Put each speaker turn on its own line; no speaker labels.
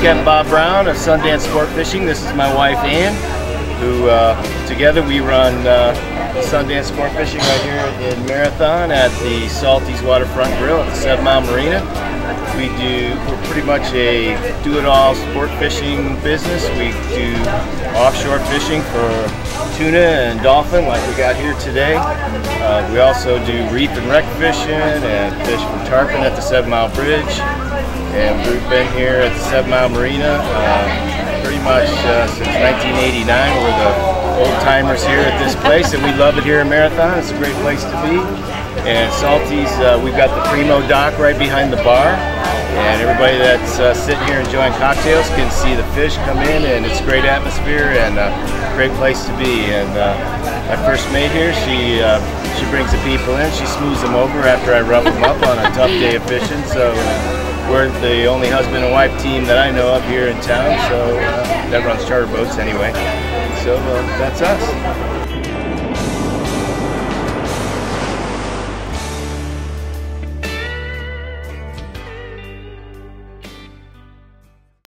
Captain Bob Brown of Sundance Sport Fishing. This is my wife Ann, who uh, together we run uh, Sundance Sport Fishing right here in Marathon at the Salties Waterfront Grill at the Seven Mile Marina. We do, we're pretty much a do-it-all sport fishing business. We do offshore fishing for tuna and dolphin like we got here today. Uh, we also do reef and wreck fishing and fish for tarpon at the Seven Mile Bridge. And we've been here at the Seven Mile Marina uh, pretty much uh, since 1989. We're the old timers here at this place, and we love it here in Marathon. It's a great place to be. And Salties, uh, we've got the Primo dock right behind the bar, and everybody that's uh, sitting here enjoying cocktails can see the fish come in, and it's a great atmosphere and a great place to be. And uh, I first made here, she uh, she brings the people in, she smooths them over after I rough them up on a tough day of fishing. So we're the only husband and wife team that I know of here in town, so uh, that runs charter boats anyway. So uh, that's us.